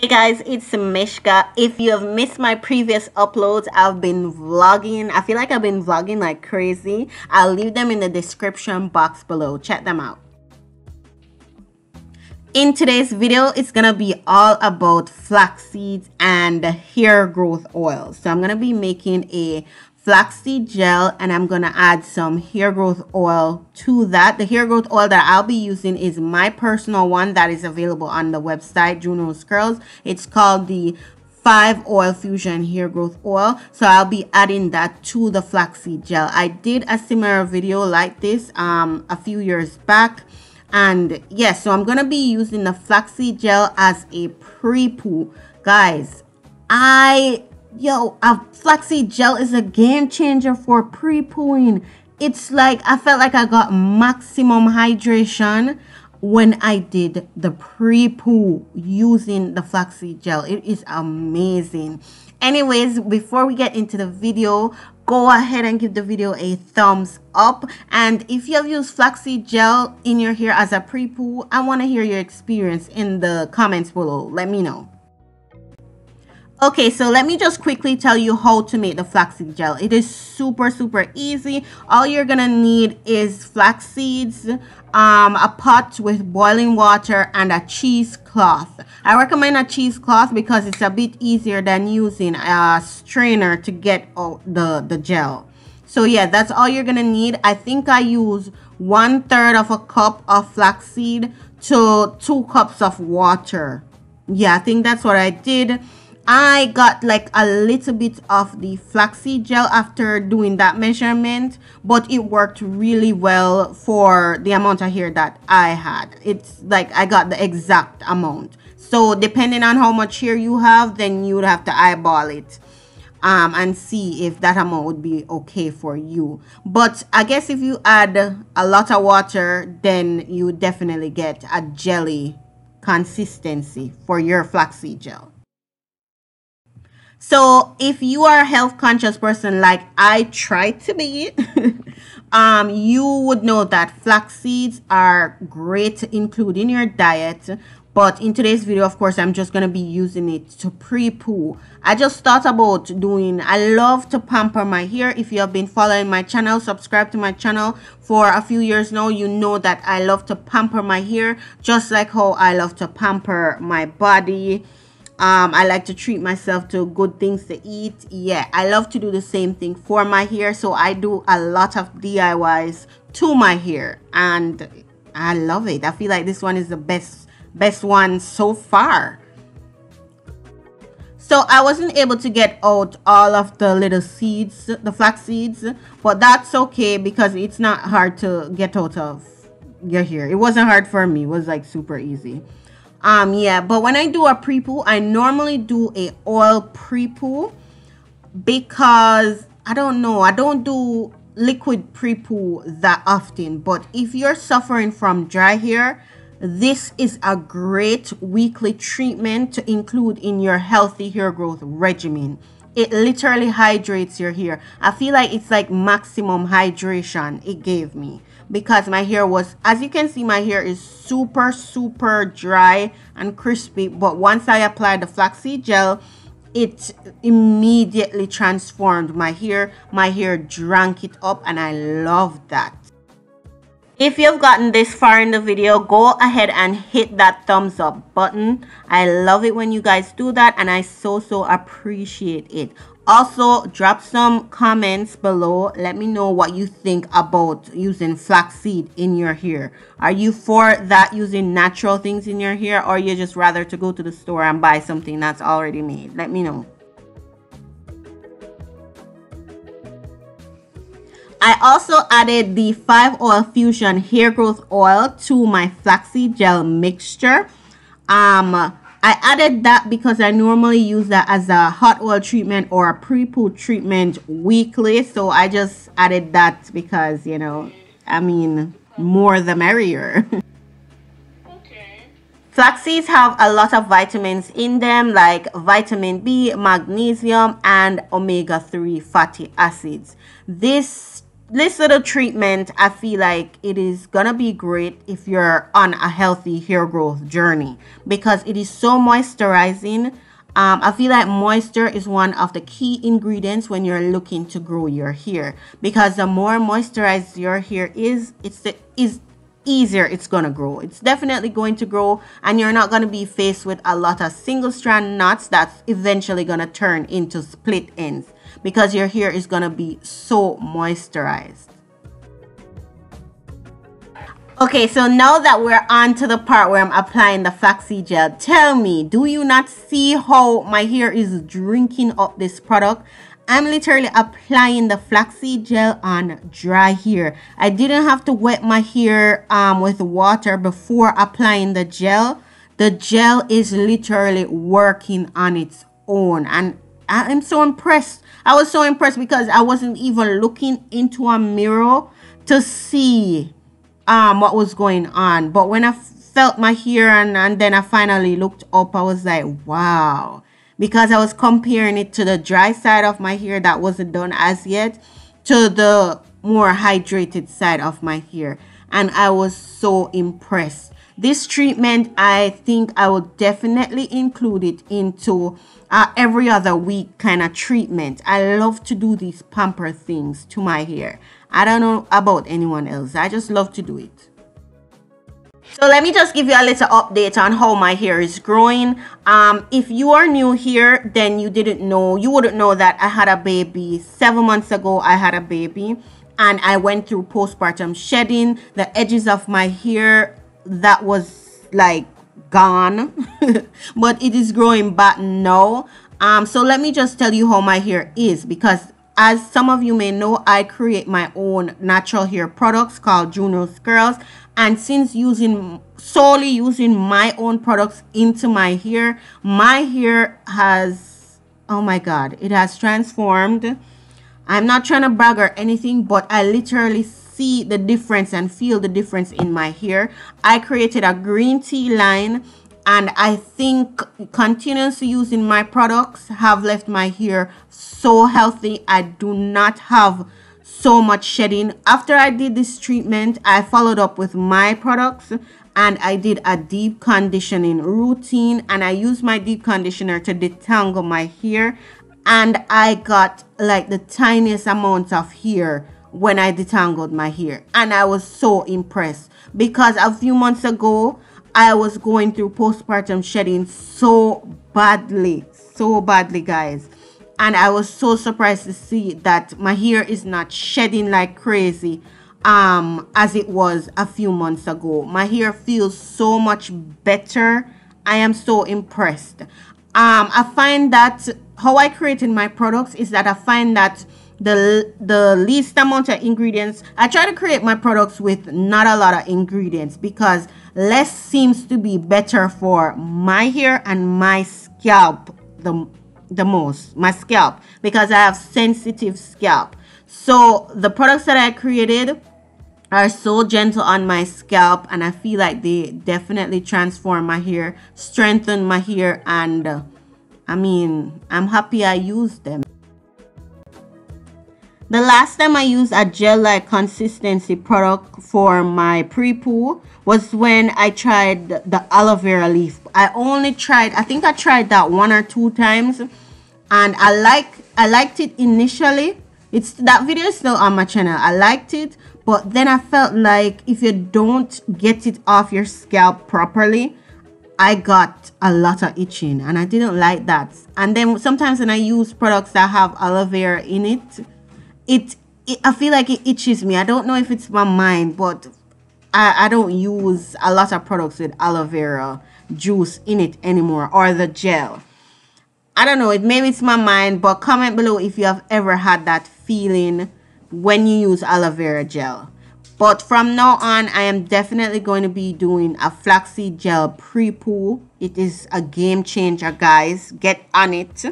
Hey guys, it's Mitchka. If you have missed my previous uploads, I've been vlogging. I feel like I've been vlogging like crazy. I'll leave them in the description box below. Check them out. In today's video, it's gonna be all about flax seeds and hair growth oil. So I'm gonna be making a flaxseed gel and I'm going to add some hair growth oil to that. The hair growth oil that I'll be using is my personal one that is available on the website June Rose Kurls. It's called the 5 Oil Fusion Hair Growth Oil. So I'll be adding that to the flaxseed gel. I did a similar video like this um, a few years back. And yes, yeah, so I'm to be using the flaxseed gel as a pre-poo. Guys, I Yo, a flaxseed gel is a game changer for pre-pooing. It's like I felt like I got maximum hydration when I did the pre-poo using the flaxseed gel. It is amazing. Anyways, before we get into the video, go ahead and give the video a thumbs up. And if you have used flaxseed gel in your hair as a pre-poo, I want to hear your experience in the comments below. Let me know. Okay, so let me just quickly tell you how to make the flaxseed gel. It is super, super easy. All you're gonna need is flax seeds, um, a pot with boiling water, and a cheesecloth. I recommend a cheesecloth because it's a bit easier than using a strainer to get out the, the gel. So yeah, that's all you're gonna need. I think I use one third of a cup of flaxseed to two cups of water. Yeah, I think that's what I did. I got like a little bit of the flaxseed gel after doing that measurement, but it worked really well for the amount of hair that I had. It's like I got the exact amount. So depending on how much hair you have, then you would have to eyeball it um, and see if that amount would be okay for you. But I guess if you add a lot of water, then you definitely get a jelly consistency for your flaxseed gel. So if you are a health conscious person like I try to be, um, you would know that flax seeds are great to include in your diet. But in today's video, of course, I'm just going to be using it to pre-poo. I just thought about doing, I love to pamper my hair. If you have been following my channel, subscribe to my channel for a few years now, you know that I love to pamper my hair just like how I love to pamper my body um, I like to treat myself to good things to eat. Yeah, I love to do the same thing for my hair. So I do a lot of DIYs to my hair and I love it. I feel like this one is the best best one so far. So I wasn't able to get out all of the little seeds, the flax seeds, but that's okay because it's not hard to get out of your hair. It wasn't hard for me. It was like super easy um yeah but when i do a pre-poo i normally do a oil pre-poo because i don't know i don't do liquid pre-poo that often. But if you're suffering from dry hair this is a great weekly treatment to include in your healthy hair growth regimen. It literally hydrates your hair. I feel like it's like maximum hydration it gave me because my hair was as you can see my hair is super super dry and crispy but once I applied the flaxseed gel it immediately transformed my hair my hair drank it up and I love that if you've gotten this far in the video, go ahead and hit that thumbs up button. I love it when you guys do that and I so, so appreciate it. Also, drop some comments below. Let me know what you think about using flaxseed in your hair. Are you for that using natural things in your hair or you just rather to go to the store and buy something that's already made? Let me know. I also added the 5 Oil Fusion Hair Growth Oil to my flaxseed gel mixture. Um, I added that because I normally use that as a hot oil treatment or a pre-poo treatment weekly. So I just added that because, you know, I mean, more the merrier. okay. Flax seeds have a lot of vitamins in them like vitamin B, magnesium, and omega-3 fatty acids. This this little treatment, I feel like it is gonna be great if you're on a healthy hair growth journey because it is so moisturizing. Um, I feel like moisture is one of the key ingredients when you're looking to grow your hair because the more moisturized your hair is, it's the is easier it's gonna grow. It's definitely going to grow, and you're not gonna be faced with a lot of single strand knots that's eventually gonna turn into split ends because your hair is going to be so moisturized. Okay, so now that we're on to the part where I'm applying the flaxseed gel, tell me, do you not see how my hair is drinking up this product? I'm literally applying the flaxseed gel on dry hair. I didn't have to wet my hair um, with water before applying the gel. The gel is literally working on its own and I'm so impressed. I was so impressed because I wasn't even looking into a mirror to see um what was going on. But when I felt my hair and, and then I finally looked up, I was like, wow. Because I was comparing it to the dry side of my hair that wasn't done as yet to the more hydrated side of my hair. And I was so impressed. This treatment, I think I will definitely include it into uh, every other week kind of treatment. I love to do these pamper things to my hair. I don't know about anyone else. I just love to do it. So let me just give you a little update on how my hair is growing. Um, if you are new here, then you didn't know, you wouldn't know that I had a baby. Seven months ago, I had a baby and I went through postpartum shedding. The edges of my hair that was like gone. But it is growing back now um so let me just tell you how my hair is because as some of you may know i create my own natural hair products called June Rose Kurls. And since using solely using my own products into my hair my hair has oh my god it has transformed. I'm not trying to brag or anything but i literally see the difference and feel the difference in my hair i created a green tea line and I think continuously using my products have left my hair so healthy. I do not have so much shedding. After I did this treatment, I followed up with my products and I did a deep conditioning routine and I used my deep conditioner to detangle my hair and I got like the tiniest amount of hair when I detangled my hair and I was so impressed because a few months ago I was going through postpartum shedding so badly, so badly, guys. And I was so surprised to see that my hair is not shedding like crazy um as it was a few months ago. My hair feels so much better. I am so impressed. Um I find that how I created my products is that I find that the the least amount of ingredients. I try to create my products with not a lot of ingredients because less seems to be better for my hair and my scalp the the most my scalp because i have sensitive scalp. So the products that i created are so gentle on my scalp and i feel like they definitely transform my hair strengthen my hair and uh, i mean i'm happy i used them the last time I used a gel-like consistency product for my pre-poo was when I tried the aloe vera leaf. I only tried, I think I tried that one or two times and I like I liked it initially. It's that video is still on my channel. I liked it, but then I felt like if you don't get it off your scalp properly, I got a lot of itching and I didn't like that. And then sometimes when I use products that have aloe vera in it, it, it I feel like it itches me. I don't know if it's my mind, but I, I don't use a lot of products with aloe vera juice in it anymore or the gel. I don't know, it maybe it's my mind, but comment below if you have ever had that feeling when you use aloe vera gel. But from now on, I am definitely going to be doing a flaxseed gel pre-poo. It is a game changer, guys. Get on it.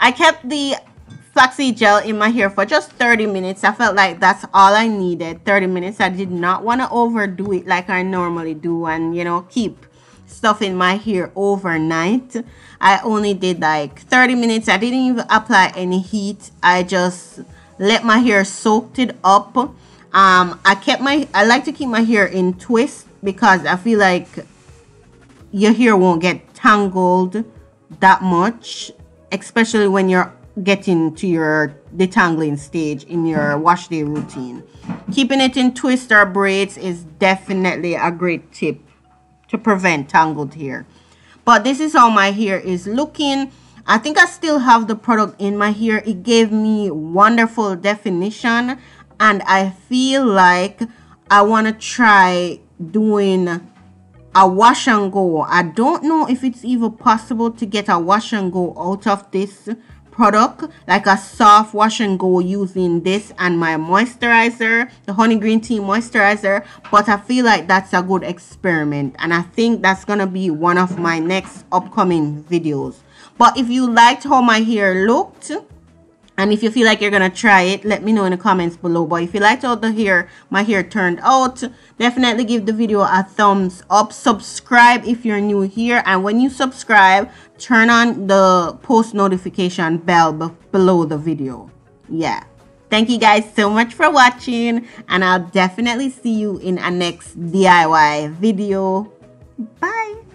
I kept the flaxseed gel in my hair for just 30 minutes. I felt like that's all I needed. 30 minutes. I did not want to overdo it like I normally do and, you know, keep stuff in my hair overnight I only did like 30 minutes I didn't even apply any heat I just let my hair soaked it up um I kept my I like to keep my hair in twist because I feel like your hair won't get tangled that much especially when you're getting to your detangling stage in your wash day routine. Keeping it in twist or braids is definitely a great tip to prevent tangled hair. But this is how my hair is looking. I think I still have the product in my hair. It gave me wonderful definition and I feel like I want to try doing a wash and go. I don't know if it's even possible to get a wash and go out of this product like a soft wash and go using this and my moisturizer the honey green tea moisturizer but i feel like that's a good experiment and i think that's gonna be one of my next upcoming videos. But if you liked how my hair looked and if you feel like you're gonna try it let me know in the comments below. But if you liked how the hair my hair turned out definitely give the video a thumbs up. Subscribe if you're new here. And when you subscribe turn on the post notification bell below the video. Yeah. Thank you guys so much for watching. And i'll definitely see you in a next diy video. Bye